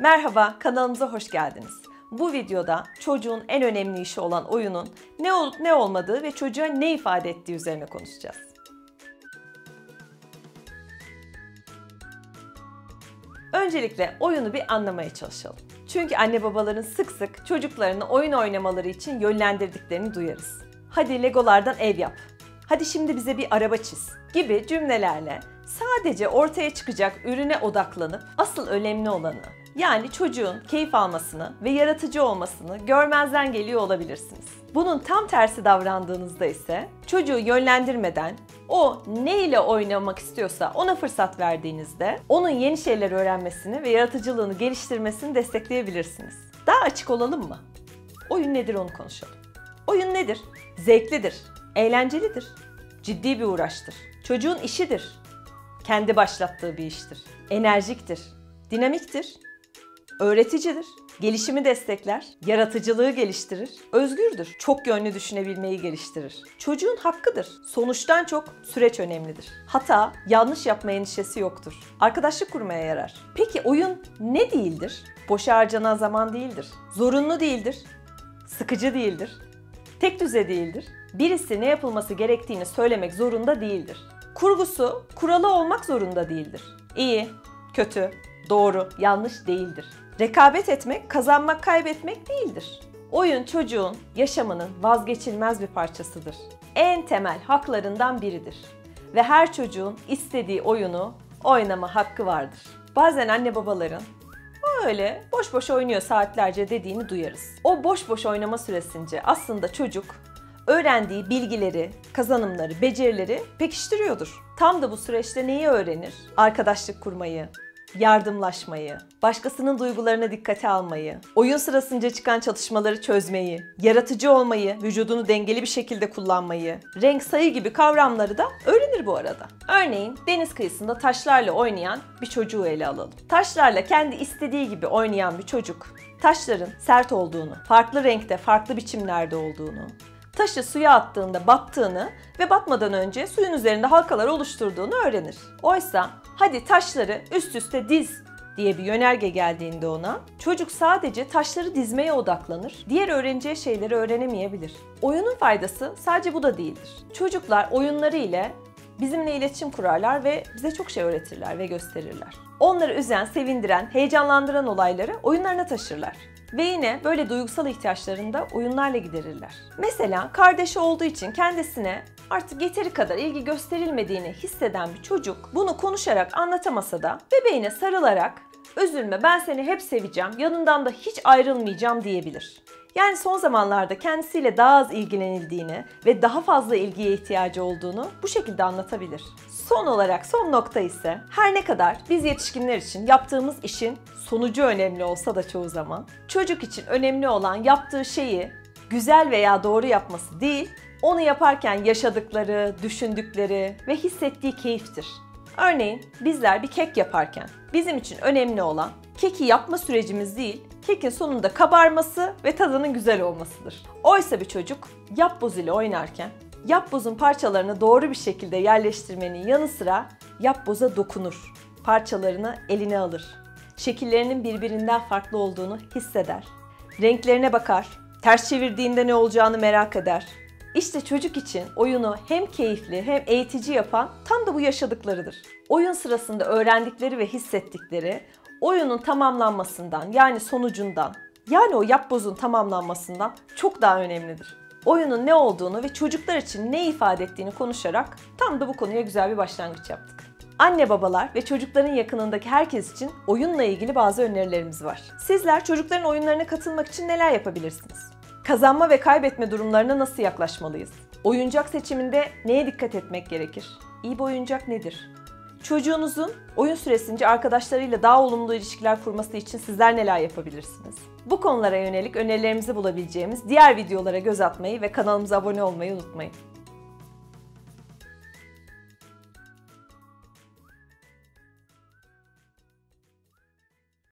Merhaba, kanalımıza hoş geldiniz. Bu videoda çocuğun en önemli işi olan oyunun ne olup ne olmadığı ve çocuğa ne ifade ettiği üzerine konuşacağız. Öncelikle oyunu bir anlamaya çalışalım. Çünkü anne babaların sık sık çocuklarını oyun oynamaları için yönlendirdiklerini duyarız. Hadi legolardan ev yap. Hadi şimdi bize bir araba çiz gibi cümlelerle sadece ortaya çıkacak ürüne odaklanıp asıl önemli olanı yani çocuğun keyif almasını ve yaratıcı olmasını görmezden geliyor olabilirsiniz. Bunun tam tersi davrandığınızda ise çocuğu yönlendirmeden o ne ile oynamak istiyorsa ona fırsat verdiğinizde onun yeni şeyler öğrenmesini ve yaratıcılığını geliştirmesini destekleyebilirsiniz. Daha açık olalım mı? Oyun nedir onu konuşalım. Oyun nedir? Zevklidir, eğlencelidir, ciddi bir uğraştır. Çocuğun işidir. Kendi başlattığı bir iştir. Enerjiktir, dinamiktir, öğreticidir, gelişimi destekler, yaratıcılığı geliştirir, özgürdür, çok yönlü düşünebilmeyi geliştirir. Çocuğun hakkıdır. Sonuçtan çok süreç önemlidir. Hata, yanlış yapma endişesi yoktur. Arkadaşlık kurmaya yarar. Peki oyun ne değildir? Boşa harcanan zaman değildir. Zorunlu değildir. Sıkıcı değildir. Tek düze değildir. Birisi ne yapılması gerektiğini söylemek zorunda değildir. Kurgusu kuralı olmak zorunda değildir. İyi, kötü, doğru, yanlış değildir. Rekabet etmek, kazanmak, kaybetmek değildir. Oyun çocuğun yaşamının vazgeçilmez bir parçasıdır. En temel haklarından biridir. Ve her çocuğun istediği oyunu oynama hakkı vardır. Bazen anne babaların öyle boş boş oynuyor saatlerce dediğini duyarız. O boş boş oynama süresince aslında çocuk öğrendiği bilgileri, kazanımları, becerileri pekiştiriyordur. Tam da bu süreçte neyi öğrenir? Arkadaşlık kurmayı, yardımlaşmayı, başkasının duygularına dikkate almayı, oyun sırasında çıkan çatışmaları çözmeyi, yaratıcı olmayı, vücudunu dengeli bir şekilde kullanmayı, renk sayı gibi kavramları da öğrenir bu arada. Örneğin deniz kıyısında taşlarla oynayan bir çocuğu ele alalım. Taşlarla kendi istediği gibi oynayan bir çocuk, taşların sert olduğunu, farklı renkte, farklı biçimlerde olduğunu, taşı suya attığında battığını ve batmadan önce suyun üzerinde halkalar oluşturduğunu öğrenir. Oysa hadi taşları üst üste diz diye bir yönerge geldiğinde ona çocuk sadece taşları dizmeye odaklanır. Diğer öğreneceği şeyleri öğrenemeyebilir. Oyunun faydası sadece bu da değildir. Çocuklar oyunları ile bizimle iletişim kurarlar ve bize çok şey öğretirler ve gösterirler. Onları üzen, sevindiren, heyecanlandıran olayları oyunlarına taşırlar. Ve yine böyle duygusal ihtiyaçlarını da oyunlarla giderirler. Mesela kardeşi olduğu için kendisine artık yeteri kadar ilgi gösterilmediğini hisseden bir çocuk bunu konuşarak anlatamasa da bebeğine sarılarak üzülme ben seni hep seveceğim yanından da hiç ayrılmayacağım diyebilir. Yani son zamanlarda kendisiyle daha az ilgilenildiğini ve daha fazla ilgiye ihtiyacı olduğunu bu şekilde anlatabilir. Son olarak son nokta ise her ne kadar biz yetişkinler için yaptığımız işin sonucu önemli olsa da çoğu zaman çocuk için önemli olan yaptığı şeyi güzel veya doğru yapması değil, onu yaparken yaşadıkları, düşündükleri ve hissettiği keyiftir. Örneğin bizler bir kek yaparken bizim için önemli olan keki yapma sürecimiz değil, kekin sonunda kabarması ve tadının güzel olmasıdır. Oysa bir çocuk yapboz ile oynarken yapbozun parçalarını doğru bir şekilde yerleştirmenin yanı sıra yapboza dokunur. Parçalarını eline alır. Şekillerinin birbirinden farklı olduğunu hisseder. Renklerine bakar. Ters çevirdiğinde ne olacağını merak eder. İşte çocuk için oyunu hem keyifli hem eğitici yapan tam da bu yaşadıklarıdır. Oyun sırasında öğrendikleri ve hissettikleri oyunun tamamlanmasından yani sonucundan yani o yapbozun tamamlanmasından çok daha önemlidir. Oyunun ne olduğunu ve çocuklar için ne ifade ettiğini konuşarak tam da bu konuya güzel bir başlangıç yaptık. Anne babalar ve çocukların yakınındaki herkes için oyunla ilgili bazı önerilerimiz var. Sizler çocukların oyunlarına katılmak için neler yapabilirsiniz? Kazanma ve kaybetme durumlarına nasıl yaklaşmalıyız? Oyuncak seçiminde neye dikkat etmek gerekir? İyi bir oyuncak nedir? Çocuğunuzun oyun süresince arkadaşlarıyla daha olumlu ilişkiler kurması için sizler neler yapabilirsiniz? Bu konulara yönelik önerilerimizi bulabileceğimiz diğer videolara göz atmayı ve kanalımıza abone olmayı unutmayın.